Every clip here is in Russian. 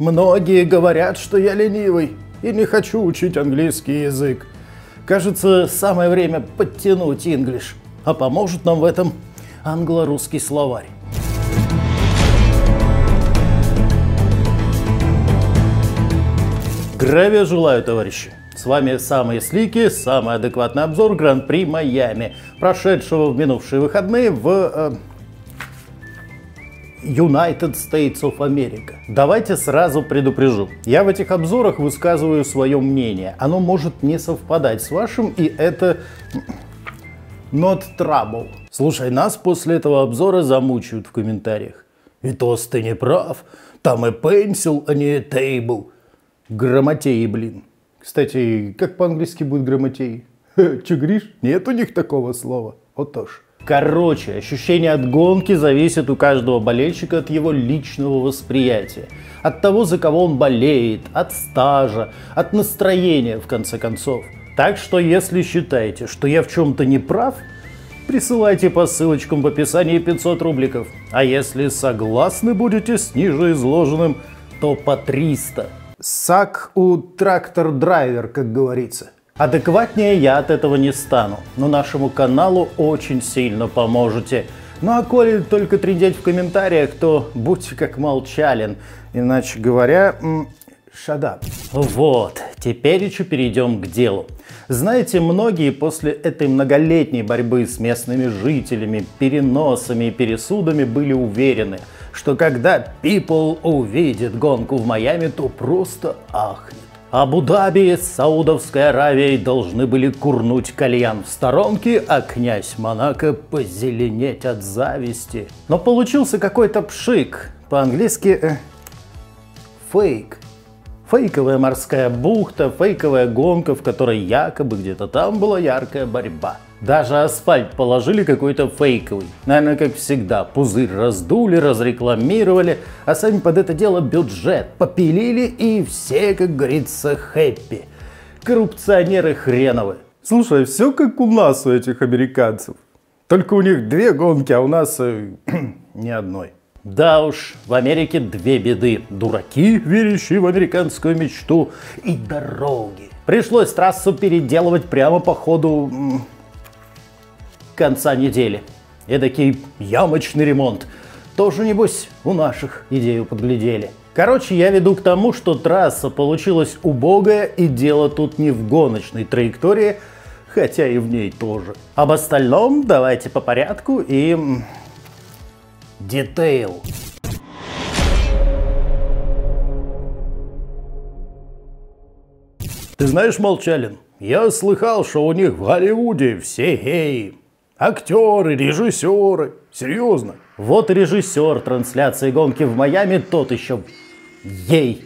Многие говорят, что я ленивый и не хочу учить английский язык. Кажется, самое время подтянуть инглиш. А поможет нам в этом англо-русский словарь. Здравия желаю, товарищи! С вами самые слики, самый адекватный обзор Гран-при Майами, прошедшего в минувшие выходные в э, United States of America. Давайте сразу предупрежу. Я в этих обзорах высказываю свое мнение. Оно может не совпадать с вашим, и это not trouble. Слушай, нас после этого обзора замучают в комментариях. Витос, ты не прав. Там и pencil, а не table. Грамотеи, блин. Кстати, как по-английски будет грамотеи? Че, Гриш? Нет у них такого слова. Вот тоже. Короче, ощущение от гонки зависит у каждого болельщика от его личного восприятия. От того, за кого он болеет, от стажа, от настроения, в конце концов. Так что, если считаете, что я в чем-то не прав, присылайте по ссылочкам в описании 500 рубликов. А если согласны будете с ниже изложенным, то по 300. Сак у трактор-драйвер, как говорится. Адекватнее я от этого не стану, но нашему каналу очень сильно поможете. Ну а коли только трендеть в комментариях, то будьте как молчален. Иначе говоря, шадап. Вот, теперь еще перейдем к делу. Знаете, многие после этой многолетней борьбы с местными жителями, переносами и пересудами были уверены – что когда People увидит гонку в Майами, то просто ахнет. Абу-Даби с Саудовской Аравией должны были курнуть кальян в сторонке, а князь Монако позеленеть от зависти. Но получился какой-то пшик, по-английски э, фейк. Фейковая морская бухта, фейковая гонка, в которой якобы где-то там была яркая борьба. Даже асфальт положили какой-то фейковый. Наверное, как всегда, пузырь раздули, разрекламировали, а сами под это дело бюджет попилили и все, как говорится, хэппи. Коррупционеры хреновы. Слушай, все как у нас у этих американцев. Только у них две гонки, а у нас э, ни одной. Да уж, в Америке две беды. Дураки, верящие в американскую мечту, и дороги. Пришлось трассу переделывать прямо по ходу конца недели. Эдакий ямочный ремонт. Тоже, небось, у наших идею подглядели. Короче, я веду к тому, что трасса получилась убогая, и дело тут не в гоночной траектории, хотя и в ней тоже. Об остальном давайте по порядку и... Детейл. Ты знаешь, Молчалин, я слыхал, что у них в Голливуде все геи. Актеры, режиссеры. Серьезно. Вот режиссер трансляции гонки в Майами, тот еще ей.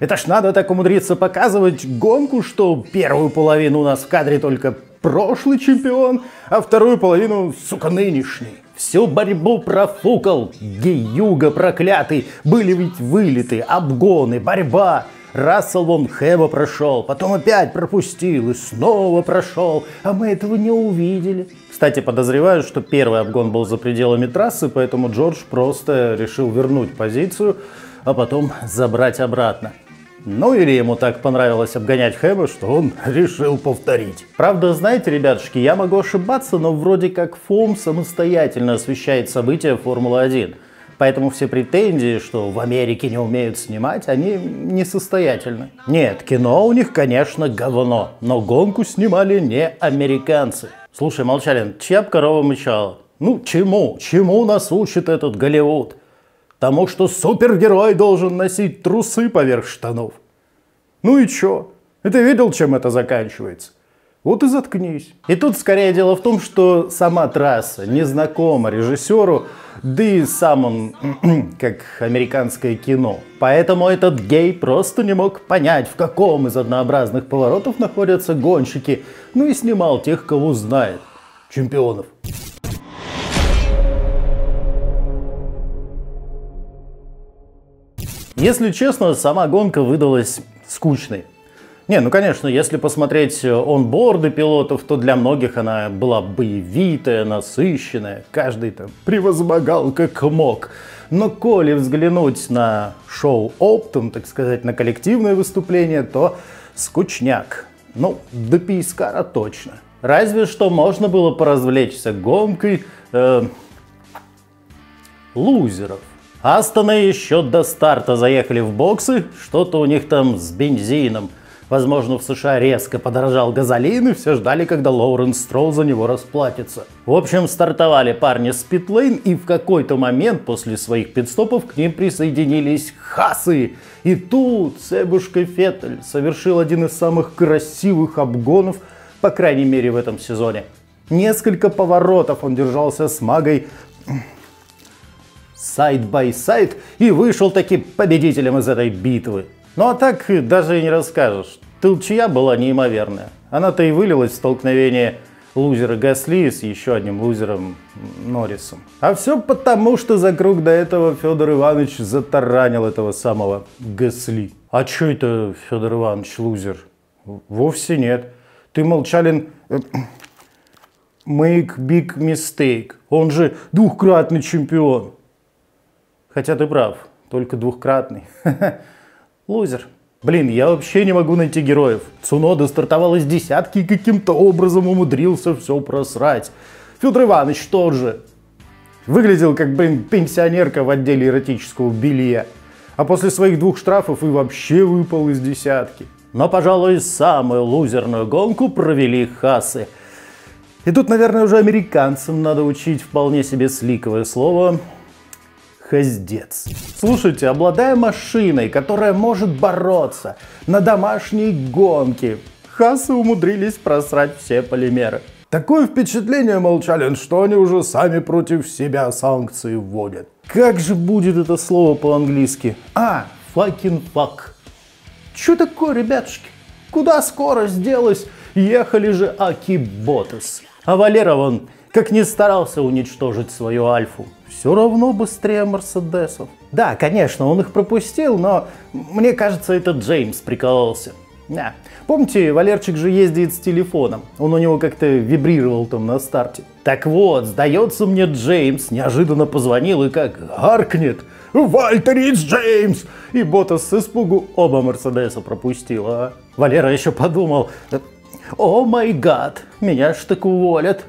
Это ж надо так умудриться показывать гонку, что первую половину у нас в кадре только прошлый чемпион, а вторую половину, сука, нынешний. Всю борьбу профукал, гей-юга проклятый. Были ведь вылеты, обгоны, борьба. Рассел вон Хэва прошел, потом опять пропустил и снова прошел, а мы этого не увидели. Кстати, подозреваю, что первый обгон был за пределами трассы, поэтому Джордж просто решил вернуть позицию, а потом забрать обратно. Ну или ему так понравилось обгонять Хэба, что он решил повторить. Правда, знаете, ребятушки, я могу ошибаться, но вроде как ФОМ самостоятельно освещает события Формулы-1. Поэтому все претензии, что в Америке не умеют снимать, они несостоятельны. Нет, кино у них, конечно, говно, но гонку снимали не американцы. Слушай, Молчалин, чья б корова мычала? Ну, чему? Чему нас учит этот Голливуд? Тому, что супергерой должен носить трусы поверх штанов. Ну и чё? ты видел, чем это заканчивается? Вот и заткнись. И тут скорее дело в том, что сама трасса незнакома режиссеру, да и сам он как американское кино. Поэтому этот гей просто не мог понять, в каком из однообразных поворотов находятся гонщики, ну и снимал тех, кого знает. Чемпионов. Если честно, сама гонка выдалась скучной. Не, ну конечно, если посмотреть онборды пилотов, то для многих она была боевитая, насыщенная, каждый там превозмогал как мог. Но коли взглянуть на шоу оптом, так сказать, на коллективное выступление, то скучняк. Ну, до Пискара точно. Разве что можно было поразвлечься гонкой э, лузеров. Астона еще до старта заехали в боксы, что-то у них там с бензином – Возможно, в США резко подорожал газолин, и все ждали, когда Лоуренс Строу за него расплатится. В общем, стартовали парни с питлейн, и в какой-то момент после своих пидстопов к ним присоединились хасы. И тут Себушка Феттель совершил один из самых красивых обгонов, по крайней мере в этом сезоне. Несколько поворотов он держался с магой side by side и вышел таки победителем из этой битвы. Ну а так даже и не расскажешь. Толчья была неимоверная. Она-то и вылилась в столкновение лузера Гасли с еще одним лузером Норрисом. А все потому, что за круг до этого Федор Иванович затаранил этого самого Гасли. А что это Федор Иванович лузер? Вовсе нет. Ты, Молчалин, make big mistake. Он же двухкратный чемпион. Хотя ты прав, только двухкратный. Лузер. Блин, я вообще не могу найти героев. Цунода стартовал из десятки и каким-то образом умудрился все просрать. Федор Иванович тот же. Выглядел как, блин, пенсионерка в отделе эротического белья. А после своих двух штрафов и вообще выпал из десятки. Но, пожалуй, самую лузерную гонку провели хасы. И тут, наверное, уже американцам надо учить вполне себе сликовое слово Хоздец. Слушайте, обладая машиной, которая может бороться на домашней гонке, хасы умудрились просрать все полимеры. Такое впечатление, Молчалин, что они уже сами против себя санкции вводят. Как же будет это слово по-английски? А, fucking fuck. Что такое, ребятушки? Куда скорость делась? Ехали же Аки Ботас. А Валера вон как не старался уничтожить свою Альфу, все равно быстрее Мерседесов. Да, конечно, он их пропустил, но мне кажется, это Джеймс прикололся. Да. Помните, Валерчик же ездит с телефоном. Он у него как-то вибрировал там на старте. Так вот, сдается мне, Джеймс неожиданно позвонил и как гаркнет. Вальтериц Джеймс! И Ботас с испугу оба Мерседеса пропустил, а Валера еще подумал, о май гад, меня ж так уволят.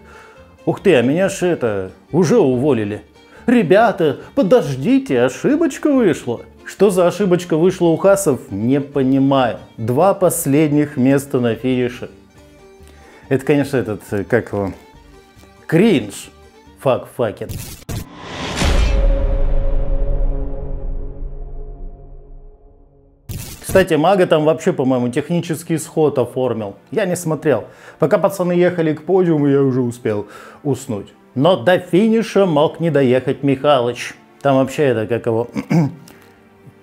Ух ты, а меня ж это, уже уволили. Ребята, подождите, ошибочка вышла. Что за ошибочка вышла у Хасов, не понимаю. Два последних места на финише. Это, конечно, этот, как его, кринж. Fuck fucking. Кстати, Мага там вообще, по-моему, технический сход оформил. Я не смотрел. Пока пацаны ехали к подиуму, я уже успел уснуть. Но до финиша мог не доехать Михалыч. Там вообще это как его...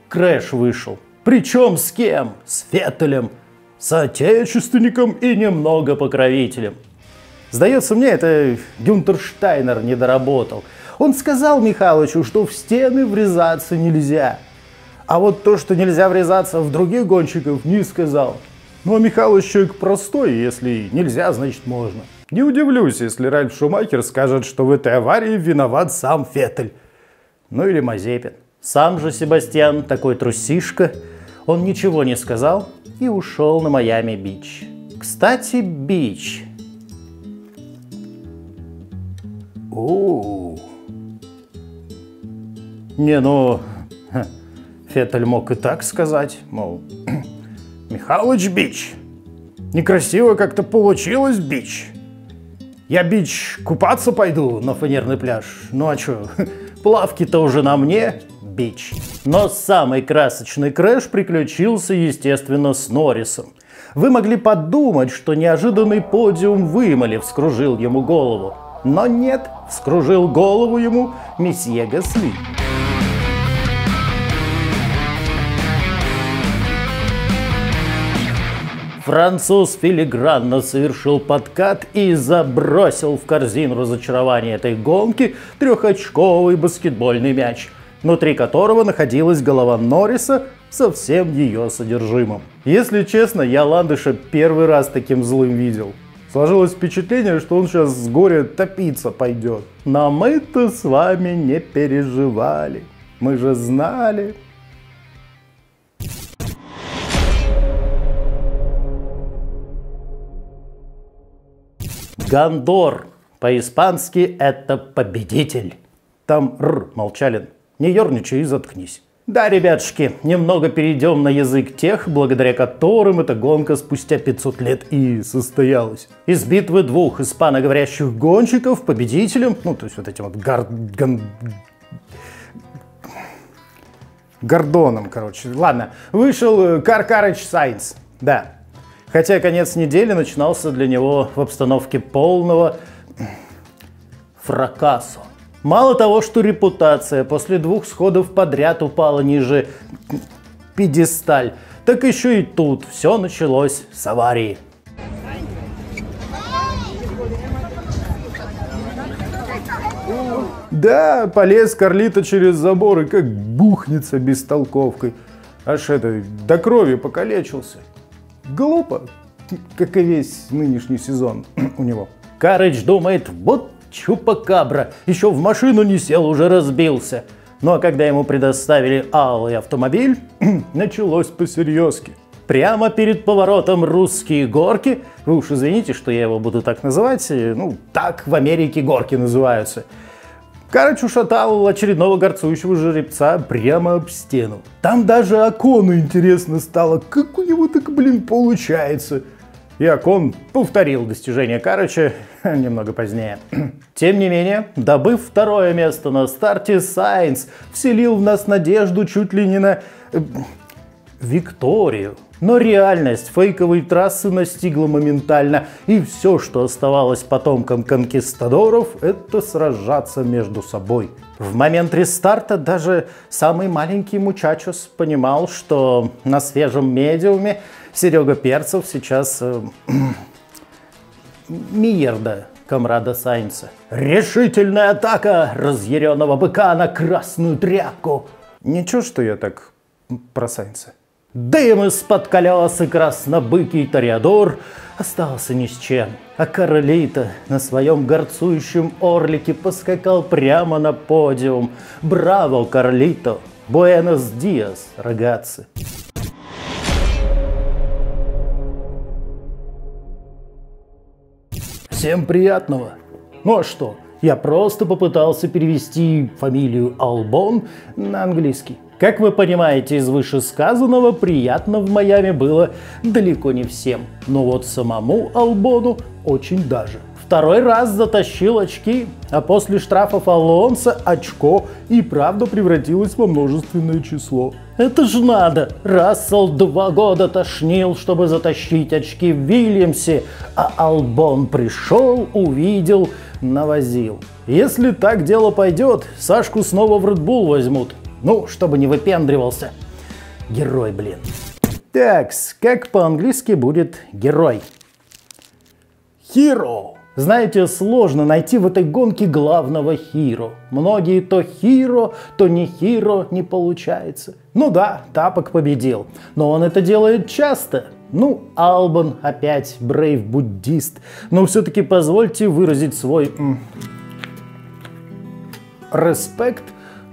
Crash вышел. Причем с кем? С Феттелем. С отечественником и немного покровителем. Сдается мне, это Гюнтер Штайнер не доработал. Он сказал Михалычу, что в стены врезаться нельзя. А вот то, что нельзя врезаться в других гонщиков, не сказал. Ну а Михалыч человек простой, если нельзя, значит можно. Не удивлюсь, если Ральф Шумахер скажет, что в этой аварии виноват сам Феттель. Ну или Мазепин. Сам же Себастьян, такой трусишка, он ничего не сказал и ушел на Майами-Бич. Кстати, bitch. О, Не, ну, Феттель мог и так сказать, мол, Михалыч bitch, некрасиво как-то получилось, bitch. Я, bitch, купаться пойду на фанерный пляж. Ну а чё, плавки-то уже на мне, bitch. Но самый красочный крэш приключился, естественно, с Норрисом. Вы могли подумать, что неожиданный подиум вымолив вскружил ему голову. Но нет, вскружил голову ему месье Гасли. Француз филигранно совершил подкат и забросил в корзину разочарования этой гонки трехочковый баскетбольный мяч, внутри которого находилась голова Норриса, со всем ее содержимым. Если честно, я Ландыша первый раз таким злым видел. Сложилось впечатление, что он сейчас с горя топиться пойдет. Но мы-то с вами не переживали. Мы же знали. Гандор. По-испански это победитель. Там р, молчалин. Не ерничай и заткнись. Да, ребятушки, немного перейдем на язык тех, благодаря которым эта гонка спустя 500 лет и состоялась. Из битвы двух испаноговорящих гонщиков победителем, ну, то есть вот этим вот гар... ган... Гордоном, короче. Ладно, вышел Каркарыч Сайнс. Да. Хотя конец недели начинался для него в обстановке полного фракасу. Мало того, что репутация после двух сходов подряд упала ниже пьедесталь, так еще и тут все началось с аварии. Да, полез Карлита через забор и как бухнется бестолковкой. Аж это, до крови покалечился. Глупо, как и весь нынешний сезон у него. Карыч думает, вот чупакабра, еще в машину не сел, уже разбился. Ну а когда ему предоставили алый автомобиль, началось по-серьезки. Прямо перед поворотом русские горки, вы уж извините, что я его буду так называть, ну так в Америке горки называются. Карыч ушатал очередного горцующего жеребца прямо об стену. Там даже Акону интересно стало, как у него так, блин, получается. И Акон повторил достижение Карыча немного позднее. Тем не менее, добыв второе место на старте, Сайнс вселил в нас надежду чуть ли не на... Викторию. Но реальность фейковой трассы настигла моментально, и все, что оставалось потомкам конкистадоров, это сражаться между собой. В момент рестарта даже самый маленький мучачос понимал, что на свежем медиуме Серега Перцев сейчас э, Миерда, комрада Сайнца. Решительная атака разъяренного быка на красную тряпку. Ничего, что я так про Сайнца. Дым из-под колес и краснобыкий Тореадор остался ни с чем. А Каролита на своем горцующем орлике поскакал прямо на подиум. Браво, Карлито! Буэнос Диас, рогатцы! Всем приятного! Ну а что, я просто попытался перевести фамилию Албон на английский. Как вы понимаете из вышесказанного, приятно в Майами было далеко не всем. Но вот самому Албону очень даже. Второй раз затащил очки, а после штрафов Алонса очко и правда превратилось во множественное число. Это ж надо! Рассел два года тошнил, чтобы затащить очки в Вильямсе, а Албон пришел, увидел, навозил. Если так дело пойдет, Сашку снова в Редбул возьмут. Ну, чтобы не выпендривался. Герой, блин. Такс, как по-английски будет герой? Hero. Знаете, сложно найти в этой гонке главного хиро. Многие то хиро, то не хиро не получается. Ну да, Тапок победил, но он это делает часто. Ну, Албан опять брейв буддист. Но все-таки позвольте выразить свой респект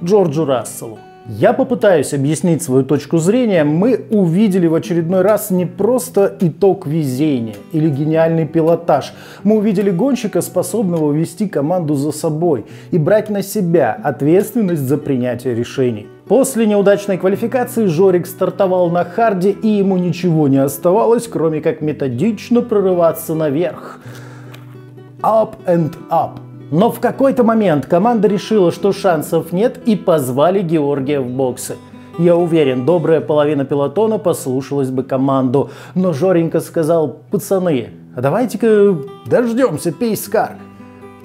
Джорджу Расселу. Я попытаюсь объяснить свою точку зрения. Мы увидели в очередной раз не просто итог везения или гениальный пилотаж. Мы увидели гонщика, способного вести команду за собой и брать на себя ответственность за принятие решений. После неудачной квалификации Жорик стартовал на харде, и ему ничего не оставалось, кроме как методично прорываться наверх. Up and up. Но в какой-то момент команда решила, что шансов нет и позвали Георгия в боксы. Я уверен, добрая половина пилотона послушалась бы команду, но Жоренька сказал, пацаны, а давайте-ка дождемся Пейскар.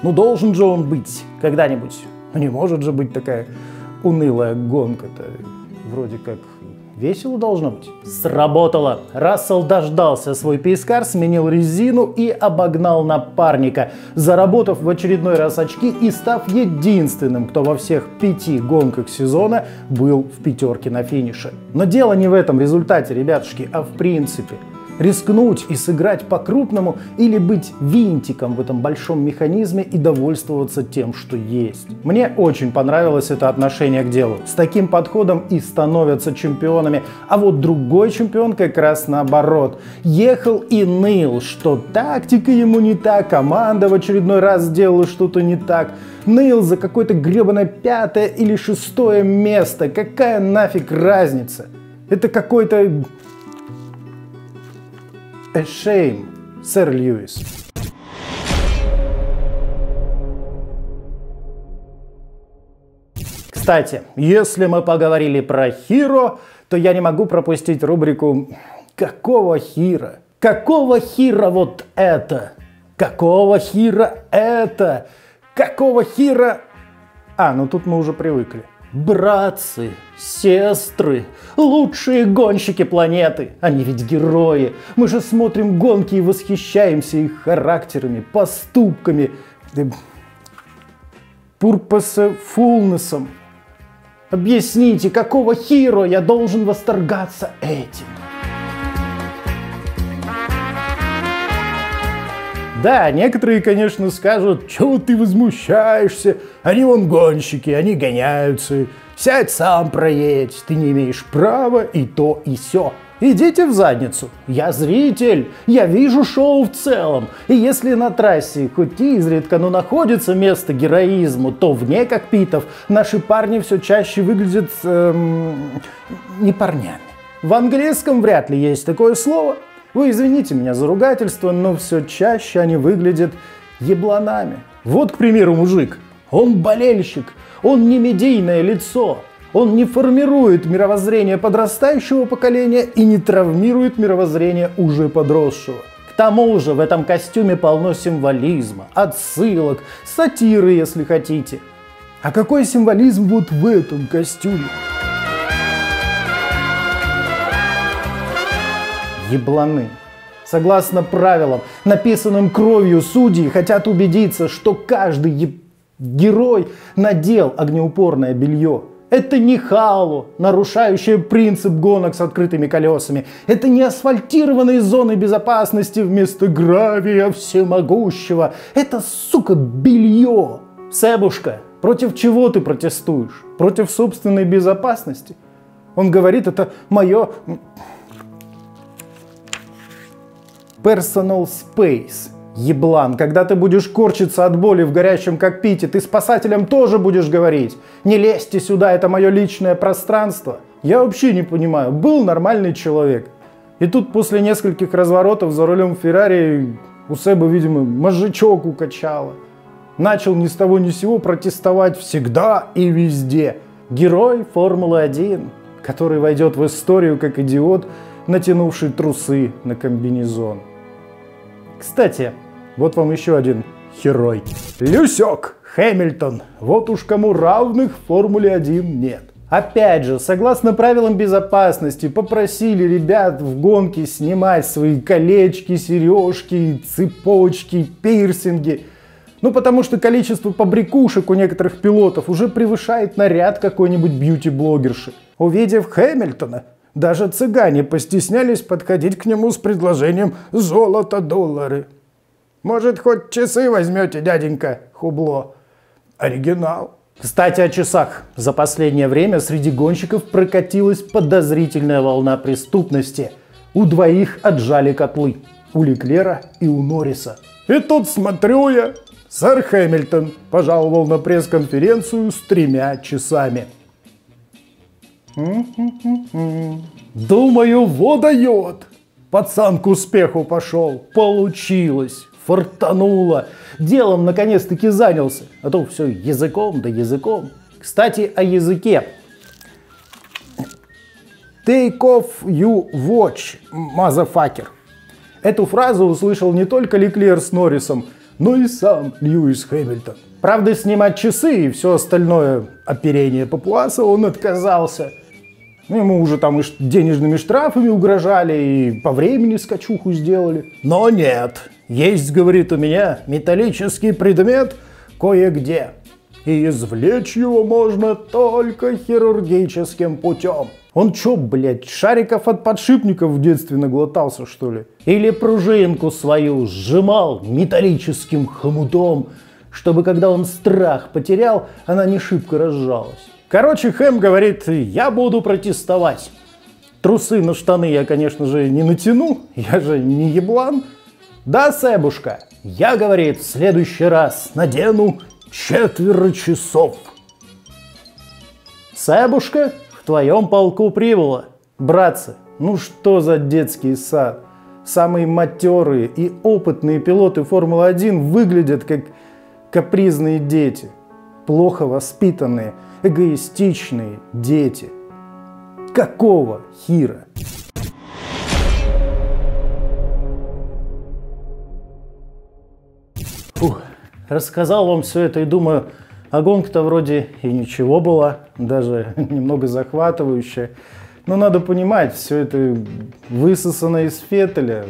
Ну должен же он быть когда-нибудь. Ну не может же быть такая унылая гонка-то. Вроде как Весело должно быть. Сработало. Рассел дождался свой пейскар, сменил резину и обогнал напарника, заработав в очередной раз очки и став единственным, кто во всех пяти гонках сезона был в пятерке на финише. Но дело не в этом результате, ребятушки, а в принципе рискнуть и сыграть по-крупному или быть винтиком в этом большом механизме и довольствоваться тем, что есть. Мне очень понравилось это отношение к делу. С таким подходом и становятся чемпионами. А вот другой чемпион как раз наоборот. Ехал и ныл, что тактика ему не та, команда в очередной раз сделала что-то не так. Ныл за какое-то гребаное пятое или шестое место. Какая нафиг разница? Это какой-то A shame, сэр Льюис. Кстати, если мы поговорили про Хиро, то я не могу пропустить рубрику «Какого Хира?» Какого Хира вот это? Какого Хира это? Какого Хира... А, ну тут мы уже привыкли. Братцы, сестры, лучшие гонщики планеты. Они ведь герои. Мы же смотрим гонки и восхищаемся их характерами, поступками, пурпосефулнесом. Объясните, какого хиро я должен восторгаться этим? Да, некоторые, конечно, скажут, чего ты возмущаешься, они вон гонщики, они гоняются, сядь сам проедь, ты не имеешь права и то и все. Идите в задницу. Я зритель, я вижу шоу в целом. И если на трассе хоть изредка, но находится место героизму, то вне кокпитов наши парни все чаще выглядят эм, не парнями. В английском вряд ли есть такое слово – вы извините меня за ругательство, но все чаще они выглядят ебланами. Вот, к примеру, мужик. Он болельщик, он не медийное лицо, он не формирует мировоззрение подрастающего поколения и не травмирует мировоззрение уже подросшего. К тому же в этом костюме полно символизма, отсылок, сатиры, если хотите. А какой символизм вот в этом костюме? Ебланы. Согласно правилам, написанным кровью судьи, хотят убедиться, что каждый е... герой надел огнеупорное белье. Это не хало, нарушающее принцип гонок с открытыми колесами. Это не асфальтированные зоны безопасности вместо гравия всемогущего. Это, сука, белье. Себушка, против чего ты протестуешь? Против собственной безопасности? Он говорит, это мое Personal Space. Еблан, когда ты будешь корчиться от боли в горящем кокпите, ты спасателям тоже будешь говорить. Не лезьте сюда, это мое личное пространство. Я вообще не понимаю, был нормальный человек. И тут после нескольких разворотов за рулем Феррари у Себа, видимо, мозжечок укачало. Начал ни с того ни с сего протестовать всегда и везде. Герой Формулы-1, который войдет в историю как идиот, натянувший трусы на комбинезон. Кстати, вот вам еще один герой. Люсек, Хэмилтон. Вот уж кому равных в Формуле 1 нет. Опять же, согласно правилам безопасности, попросили ребят в гонке снимать свои колечки, сережки, цепочки, пирсинги. Ну, потому что количество побрякушек у некоторых пилотов уже превышает наряд какой-нибудь бьюти-блогерши. Увидев Хэмилтона, даже цыгане постеснялись подходить к нему с предложением «золото доллары». «Может, хоть часы возьмете, дяденька, хубло?» Оригинал. Кстати, о часах. За последнее время среди гонщиков прокатилась подозрительная волна преступности. У двоих отжали котлы. У Леклера и у Норриса. И тут смотрю я, сэр Хэмилтон пожаловал на пресс-конференцию с тремя часами – Думаю, водает. Пацан к успеху пошел. Получилось. Фартануло. Делом наконец-таки занялся. А то все языком да языком. Кстати, о языке. Take off you watch, motherfucker. Эту фразу услышал не только Леклер с Норрисом, но и сам Льюис Хэмилтон. Правда, снимать часы и все остальное оперение папуаса он отказался. Ну, ему уже там и денежными штрафами угрожали, и по времени скачуху сделали. Но нет, есть, говорит, у меня металлический предмет кое-где. И извлечь его можно только хирургическим путем. Он чё, блядь, шариков от подшипников в детстве наглотался, что ли? Или пружинку свою сжимал металлическим хомутом, чтобы когда он страх потерял, она не шибко разжалась. Короче, Хэм говорит, я буду протестовать. Трусы на штаны я, конечно же, не натяну, я же не еблан. Да, Сэбушка, я, говорит, в следующий раз надену четверо часов. Сэбушка, в твоем полку прибыло. Братцы, ну что за детский сад? Самые матерые и опытные пилоты Формулы-1 выглядят как капризные дети. Плохо воспитанные, эгоистичные дети. Какого хира? Фух, рассказал вам все это и думаю, а гонка-то вроде и ничего была, даже немного захватывающая. Но надо понимать, все это высосано из фетеля,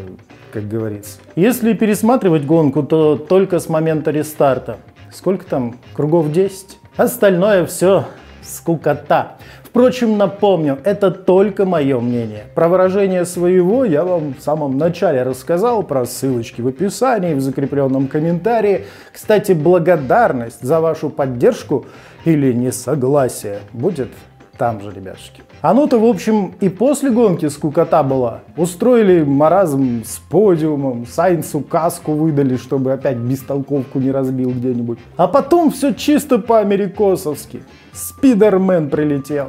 как говорится. Если пересматривать гонку, то только с момента рестарта. Сколько там? Кругов 10? Остальное все скукота. Впрочем, напомню, это только мое мнение. Про выражение своего я вам в самом начале рассказал, про ссылочки в описании, в закрепленном комментарии. Кстати, благодарность за вашу поддержку или несогласие будет там же, ребятушки. А ну-то, в общем, и после гонки скукота была. Устроили маразм с подиумом, Сайнсу каску выдали, чтобы опять бестолковку не разбил где-нибудь. А потом все чисто по-америкосовски. Спидермен прилетел.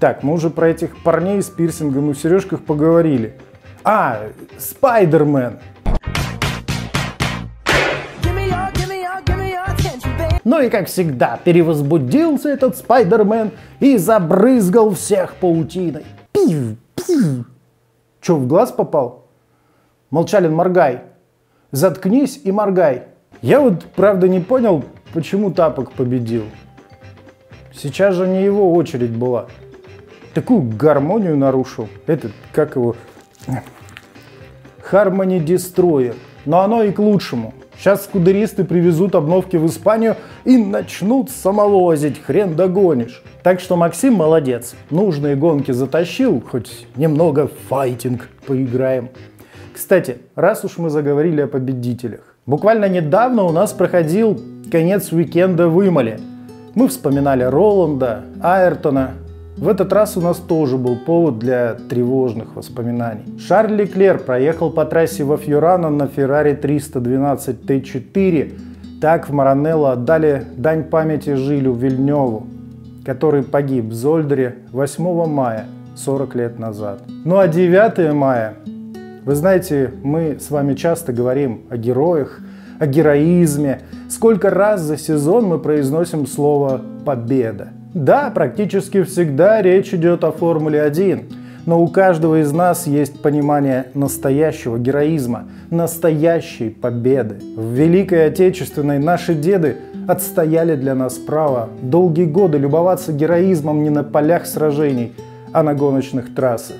Так, мы уже про этих парней с пирсингом и в сережках поговорили. А, Спайдермен. Ну и как всегда, перевозбудился этот Спайдермен и забрызгал всех паутиной. Пив, пив. Че, в глаз попал? Молчалин, моргай. Заткнись и моргай. Я вот, правда, не понял, почему Тапок победил. Сейчас же не его очередь была. Такую гармонию нарушил. Этот, как его... Harmony Destroyer. Но оно и к лучшему. Сейчас скудеристы привезут обновки в Испанию и начнут самовозить, хрен догонишь. Так что Максим молодец. Нужные гонки затащил, хоть немного файтинг поиграем. Кстати, раз уж мы заговорили о победителях. Буквально недавно у нас проходил конец уикенда в Имале. Мы вспоминали Роланда, Айртона, в этот раз у нас тоже был повод для тревожных воспоминаний. Шарль Леклер проехал по трассе во Фьюрано на Ferrari 312 T4. Так в Маранелло отдали дань памяти Жилю Вильневу, который погиб в Зольдере 8 мая 40 лет назад. Ну а 9 мая, вы знаете, мы с вами часто говорим о героях, о героизме. Сколько раз за сезон мы произносим слово «победа». Да, практически всегда речь идет о Формуле-1, но у каждого из нас есть понимание настоящего героизма, настоящей победы. В Великой Отечественной наши деды отстояли для нас право долгие годы любоваться героизмом не на полях сражений, а на гоночных трассах.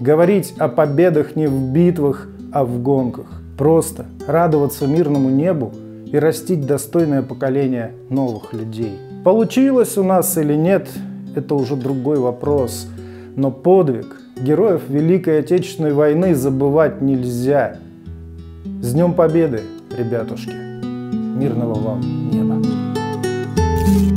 Говорить о победах не в битвах, а в гонках. Просто радоваться мирному небу и растить достойное поколение новых людей. Получилось у нас или нет, это уже другой вопрос. Но подвиг героев Великой Отечественной войны забывать нельзя. С Днем Победы, ребятушки! Мирного вам неба! трасса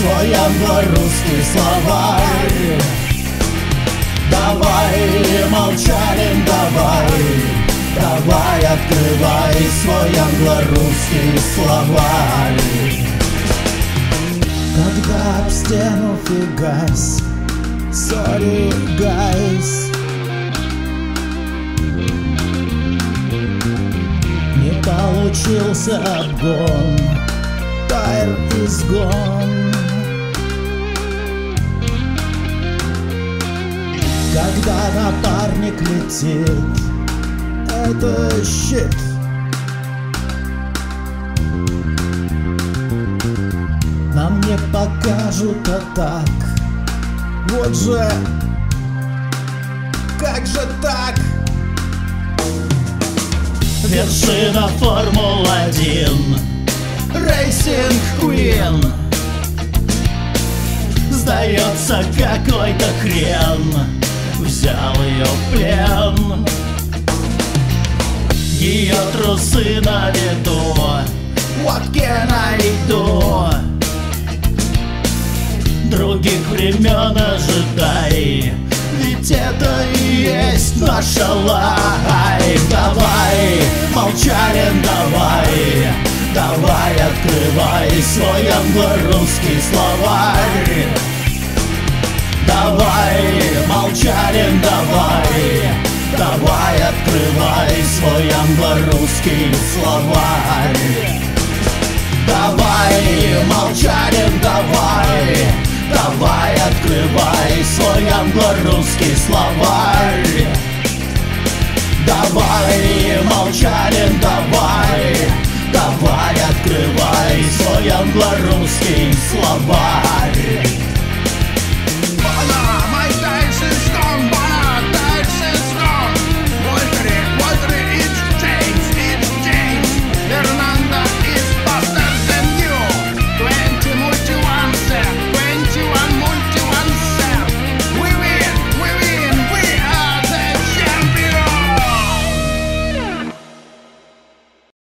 свой англо-русский словарь. Давай молчалим, давай. Давай открывай свой англо-русский словарь. Когда об стену фигась Sorry, guys Не получился обгон Tire is gone Когда напарник летит. Это щит. Нам не покажут а так Вот же. Как же так? Вершина Формул-1 Рейсинг Queen Сдается какой-то хрен Взял ее в плен. Ее трусы на виду. Can I do? Других времен ожидай Ведь это и есть наша лай. Давай, молчалин, давай Давай, открывай свой англо-русский словарь Давай, молчалин, давай. Давай, открывай свой англо-русский словарь. Давай, молчалин, давай. Давай, открывай свой англо-русский словарь. Давай, молчалин, давай. Давай, открывай свой англо-русский словарь